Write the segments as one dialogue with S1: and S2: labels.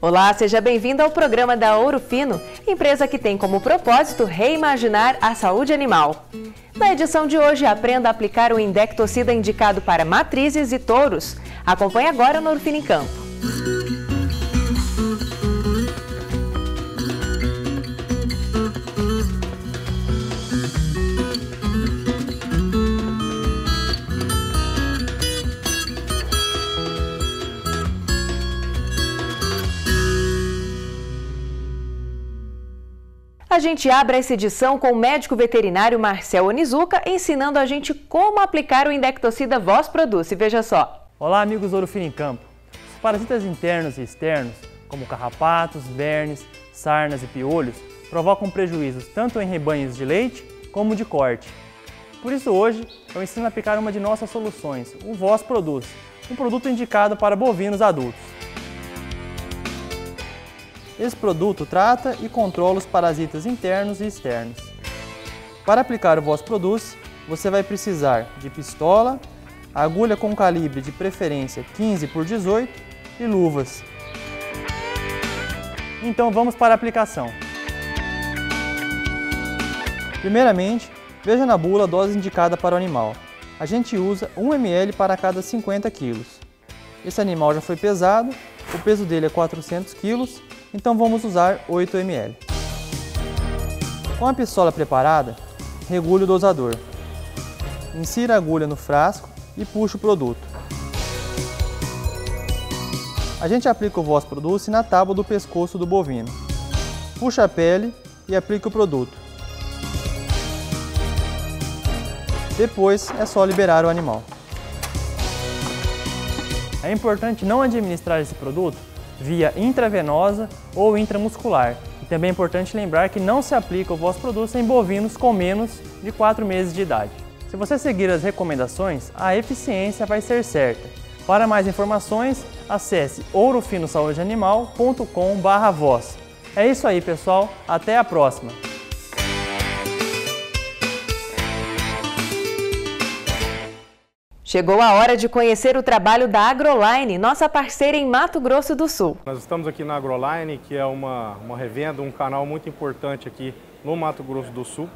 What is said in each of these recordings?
S1: Olá, seja bem-vindo ao programa da Ouro Fino, empresa que tem como propósito reimaginar a saúde animal. Na edição de hoje, aprenda a aplicar o indectocida indicado para matrizes e touros. Acompanhe agora no Ouro Fino em Campo. A gente abre essa edição com o médico veterinário Marcel Onizuka ensinando a gente como aplicar o indectocida Voz Produce. Veja só.
S2: Olá, amigos Ouro Fino em Campo. Os parasitas internos e externos, como carrapatos, vermes, sarnas e piolhos, provocam prejuízos tanto em rebanhos de leite como de corte. Por isso hoje eu ensino a aplicar uma de nossas soluções, o Voz Produce, um produto indicado para bovinos adultos. Esse produto trata e controla os parasitas internos e externos. Para aplicar o Voz Produce, você vai precisar de pistola, agulha com calibre de preferência 15 por 18 e luvas. Então vamos para a aplicação. Primeiramente, veja na bula a dose indicada para o animal. A gente usa 1 ml para cada 50 kg. Esse animal já foi pesado, o peso dele é 400 kg então vamos usar 8 ml. Com a pistola preparada, regule o dosador. Insira a agulha no frasco e puxe o produto. A gente aplica o Voz Produce na tábua do pescoço do bovino. Puxa a pele e aplica o produto. Depois é só liberar o animal. É importante não administrar esse produto via intravenosa ou intramuscular. E também é importante lembrar que não se aplica o Voz Produce em bovinos com menos de 4 meses de idade. Se você seguir as recomendações, a eficiência vai ser certa. Para mais informações, acesse ourofinosaúdeanimal.com/voz. É isso aí, pessoal. Até a próxima.
S1: Chegou a hora de conhecer o trabalho da Agroline, nossa parceira em Mato Grosso do Sul.
S3: Nós estamos aqui na Agroline, que é uma, uma revenda, um canal muito importante aqui no Mato Grosso do Sul.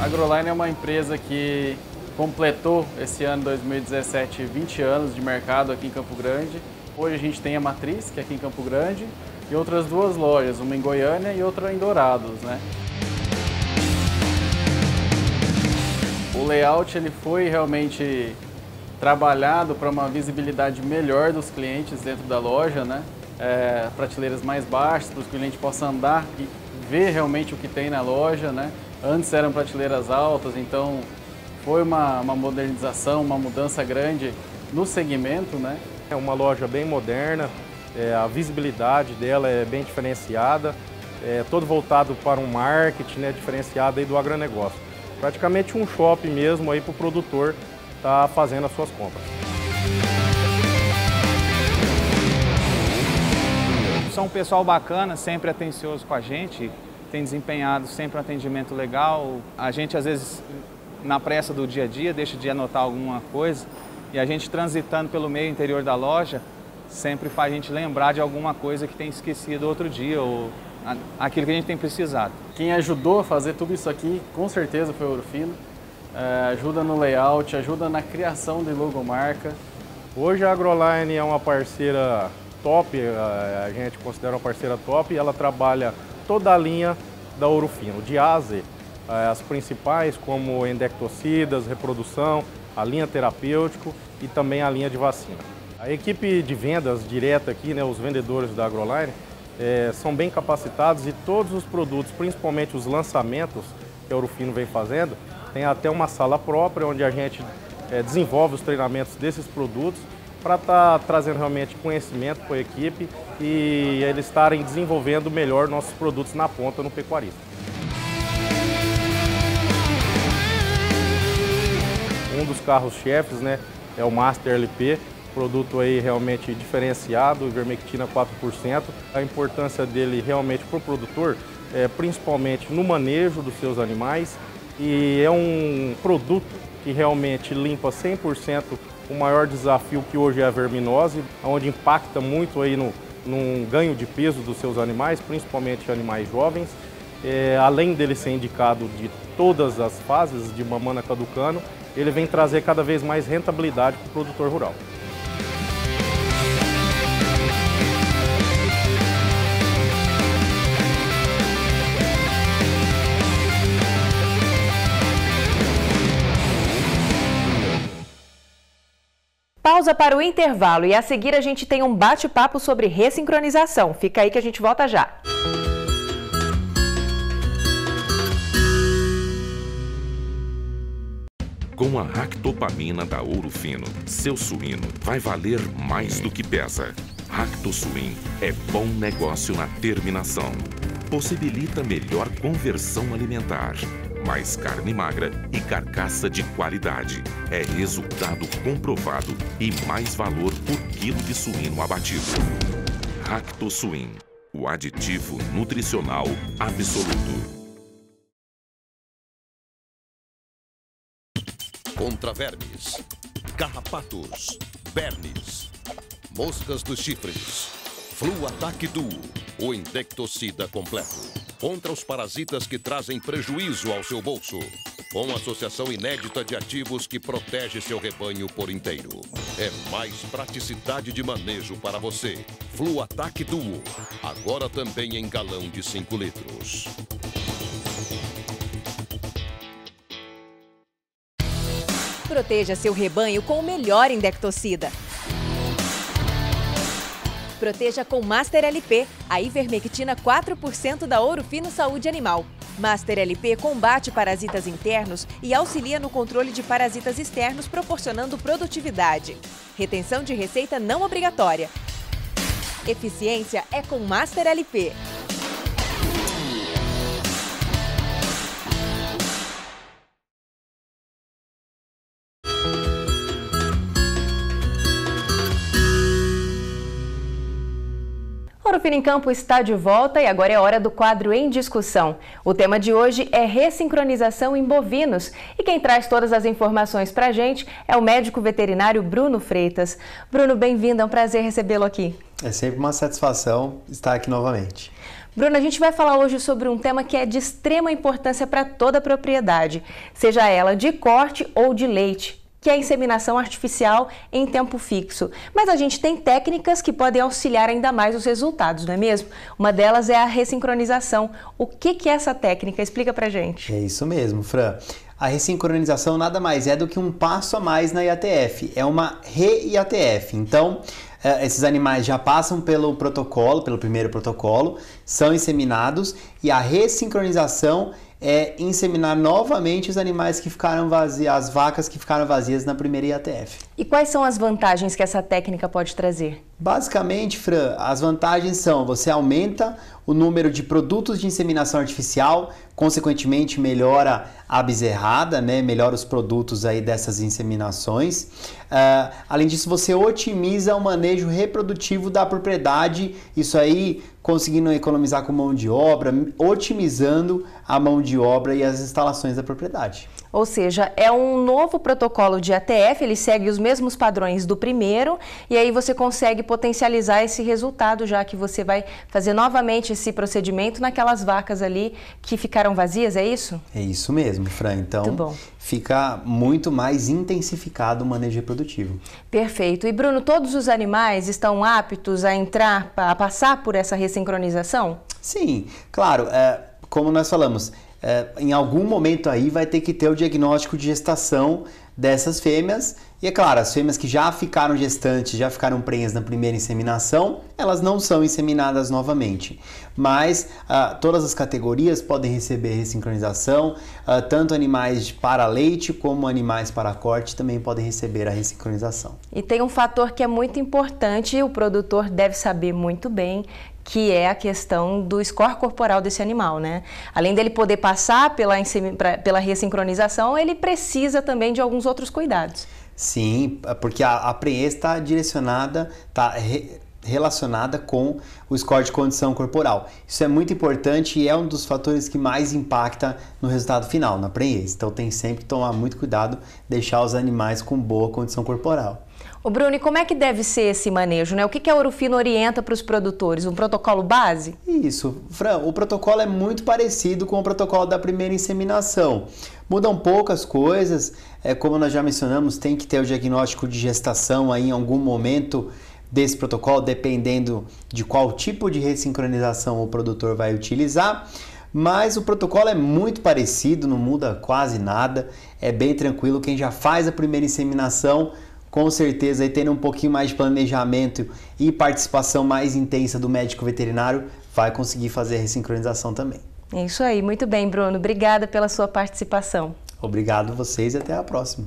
S4: A Agroline é uma empresa que completou esse ano 2017 20 anos de mercado aqui em Campo Grande. Hoje a gente tem a Matriz, que é aqui em Campo Grande, e outras duas lojas, uma em Goiânia e outra em Dourados, né? O layout ele foi realmente trabalhado para uma visibilidade melhor dos clientes dentro da loja, né? É, prateleiras mais baixas, para que o cliente possa andar e ver realmente o que tem na loja, né? Antes eram prateleiras altas, então foi uma, uma modernização, uma mudança grande no segmento, né?
S3: É uma loja bem moderna, é, a visibilidade dela é bem diferenciada, é todo voltado para um marketing né, diferenciado aí do agronegócio. Praticamente um shopping mesmo aí para o produtor estar tá fazendo as suas compras.
S5: São um pessoal bacana, sempre atencioso com a gente, tem desempenhado sempre um atendimento legal. A gente às vezes na pressa do dia a dia, deixa de anotar alguma coisa e a gente transitando pelo meio interior da loja sempre faz a gente lembrar de alguma coisa que tem esquecido outro dia ou aquilo que a gente tem precisado.
S4: Quem ajudou a fazer tudo isso aqui, com certeza foi o Ourofino. É, ajuda no layout, ajuda na criação de logomarca.
S3: Hoje a Agroline é uma parceira top, a gente considera uma parceira top e ela trabalha toda a linha da Ourofino, de A a Z. É, as principais como endectocidas, reprodução, a linha terapêutico e também a linha de vacina. A equipe de vendas direta aqui, né, os vendedores da AgroLine, é, são bem capacitados e todos os produtos, principalmente os lançamentos que a Urufino vem fazendo, tem até uma sala própria onde a gente é, desenvolve os treinamentos desses produtos para estar tá trazendo realmente conhecimento para a equipe e eles estarem desenvolvendo melhor nossos produtos na ponta no pecuarista. Um dos carros-chefes né, é o Master LP, produto aí realmente diferenciado, ivermectina 4%. A importância dele realmente para o produtor é, principalmente no manejo dos seus animais e é um produto que realmente limpa 100% o maior desafio que hoje é a verminose, onde impacta muito aí no, ganho de peso dos seus animais, principalmente animais jovens. É, além dele ser indicado de todas as fases de mamana caducano, ele vem trazer cada vez mais rentabilidade para o produtor rural.
S1: Pausa para o intervalo e a seguir a gente tem um bate-papo sobre ressincronização. Fica aí que a gente volta já.
S6: Com a ractopamina da Ouro Fino, seu suíno vai valer mais do que pesa. Ractosuin é bom negócio na terminação. Possibilita melhor conversão alimentar mais carne magra e carcaça de qualidade. É resultado comprovado e mais valor por quilo de suíno abatido. Racto Suin, o aditivo nutricional absoluto.
S7: Contra vermes, carrapatos, bernes, moscas dos chifres, Flu Ataque Duo, o indectocida completo contra os parasitas que trazem prejuízo ao seu bolso. Com associação inédita de ativos que protege seu rebanho por inteiro. É mais praticidade de manejo para você. Flu Ataque Duo. Agora também em galão de 5 litros.
S1: Proteja seu rebanho com o melhor indectocida. Proteja com Master LP, a ivermectina 4% da Ouro Fino Saúde Animal. Master LP combate parasitas internos e auxilia no controle de parasitas externos, proporcionando produtividade. Retenção de receita não obrigatória. Eficiência é com Master LP. Fino em Campo está de volta e agora é hora do quadro em discussão. O tema de hoje é ressincronização em bovinos e quem traz todas as informações para a gente é o médico veterinário Bruno Freitas. Bruno, bem-vindo, é um prazer recebê-lo aqui.
S8: É sempre uma satisfação estar aqui novamente.
S1: Bruno, a gente vai falar hoje sobre um tema que é de extrema importância para toda a propriedade, seja ela de corte ou de leite que é a inseminação artificial em tempo fixo. Mas a gente tem técnicas que podem auxiliar ainda mais os resultados, não é mesmo? Uma delas é a ressincronização. O que, que é essa técnica? Explica pra gente.
S8: É isso mesmo, Fran. A ressincronização nada mais é do que um passo a mais na IATF. É uma re-IATF. Então, é, esses animais já passam pelo protocolo, pelo primeiro protocolo, são inseminados e a ressincronização é inseminar novamente os animais que ficaram vazios, as vacas que ficaram vazias na primeira IATF.
S1: E quais são as vantagens que essa técnica pode trazer?
S8: Basicamente, Fran, as vantagens são você aumenta o número de produtos de inseminação artificial, consequentemente melhora a bezerrada, né? melhora os produtos aí dessas inseminações. Uh, além disso, você otimiza o manejo reprodutivo da propriedade, isso aí conseguindo economizar com mão de obra, otimizando a mão de obra e as instalações da propriedade.
S1: Ou seja, é um novo protocolo de ATF, ele segue os mesmos padrões do primeiro e aí você consegue potencializar esse resultado, já que você vai fazer novamente esse procedimento naquelas vacas ali que ficaram vazias, é isso?
S8: É isso mesmo, Fran. Então, fica muito mais intensificado o manejo reprodutivo.
S1: Perfeito. E Bruno, todos os animais estão aptos a entrar, a passar por essa ressincronização?
S8: Sim, claro. É, como nós falamos, é, em algum momento aí vai ter que ter o diagnóstico de gestação dessas fêmeas. E é claro, as fêmeas que já ficaram gestantes, já ficaram prenhas na primeira inseminação, elas não são inseminadas novamente. Mas uh, todas as categorias podem receber ressincronização, uh, tanto animais para leite como animais para corte também podem receber a ressincronização.
S1: E tem um fator que é muito importante, o produtor deve saber muito bem, que é a questão do score corporal desse animal, né? Além dele poder passar pela, pela ressincronização, ele precisa também de alguns outros cuidados.
S8: Sim, porque a, a está direcionada, está relacionada com o score de condição corporal. Isso é muito importante e é um dos fatores que mais impacta no resultado final, na prenhez. Então tem sempre que tomar muito cuidado, deixar os animais com boa condição corporal.
S1: O Bruno, e como é que deve ser esse manejo? Né? O que, que a Ourofino orienta para os produtores? Um protocolo base?
S8: Isso, Fran. O protocolo é muito parecido com o protocolo da primeira inseminação. Mudam poucas coisas, é, como nós já mencionamos, tem que ter o diagnóstico de gestação aí em algum momento desse protocolo, dependendo de qual tipo de ressincronização o produtor vai utilizar. Mas o protocolo é muito parecido, não muda quase nada, é bem tranquilo. Quem já faz a primeira inseminação com certeza, aí tendo um pouquinho mais de planejamento e participação mais intensa do médico veterinário, vai conseguir fazer a ressincronização também.
S1: É isso aí, muito bem, Bruno. Obrigada pela sua participação.
S8: Obrigado vocês e até a próxima.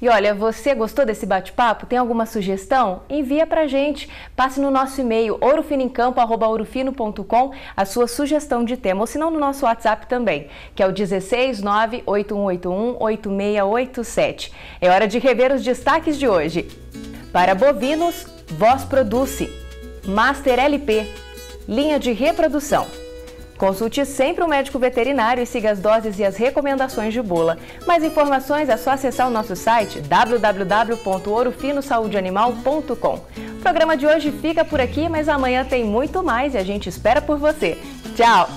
S1: E olha, você gostou desse bate-papo? Tem alguma sugestão? Envia pra gente. Passe no nosso e-mail ourofinicampo.com a sua sugestão de tema, ou se não no nosso WhatsApp também, que é o 16981818687. É hora de rever os destaques de hoje. Para bovinos, Voz Produce, Master LP, linha de reprodução. Consulte sempre o um médico veterinário e siga as doses e as recomendações de bula. Mais informações é só acessar o nosso site www.ourofinosaudeanimal.com. O programa de hoje fica por aqui, mas amanhã tem muito mais e a gente espera por você. Tchau!